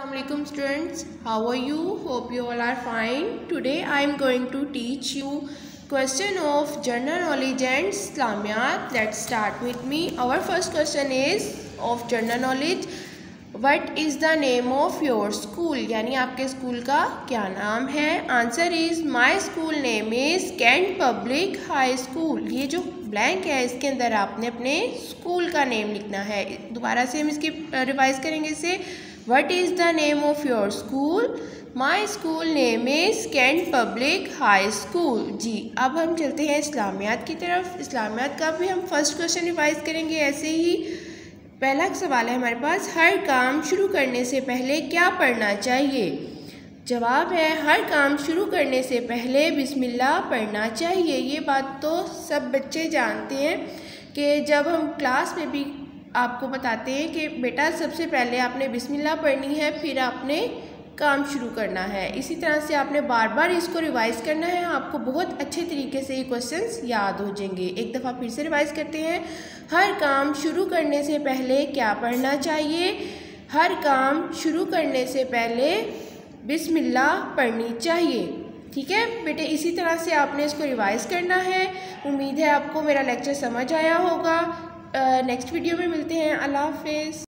Assalamualaikum students how are you hope you all are fine today I am going to teach you question of general knowledge and Islamiyat let's start with me our first question is of general knowledge what is the name of your school यानी आपके school का क्या नाम है answer is my school name is Cantt public high school ये जो blank है इसके अंदर आपने अपने स्कूल का नेम लिखना है दोबारा से हम इसकी रिवाइज करेंगे इसे what is the name of your school my school name is Cantt public high school जी, अब हम चलते हैं इस्लामियात की तरफ़। इस्लामियात का भी हम फ़र्स्ट क्वेश्चन रिवाइज करेंगे ऐसे ही। पहला सवाल है हमारे पास, हर काम शुरू करने से पहले क्या पढ़ना चाहिए? जवाब है, हर काम शुरू करने से पहले बिस्मिल्लाह पढ़ना चाहिए। ये बात तो सब बच्चे जानते हैं कि जब हम क्लास में भी आपको बताते हैं कि बेटा सबसे पहले आपने बिस्मिल्लाह पढ़नी है, फिर आपने काम शुरू करना है। इसी तरह से आपने बार बार इसको रिवाइज़ करना है। आपको बहुत अच्छे तरीके से ये क्वेश्चंस याद हो जाएँगे। एक दफ़ा फिर से रिवाइज़ करते हैं। हर काम शुरू करने से पहले क्या पढ़ना चाहिए? हर काम शुरू करने से पहले बिस्मिल्लाह पढ़नी चाहिए। ठीक है? बेटे, इसी तरह से आपने इसको रिवाइज़ करना है। उम्मीद है आपको मेरा लेक्चर समझ आया होगा। नेक्स्ट वीडियो में मिलते हैं। अल्लाह हाफिज़।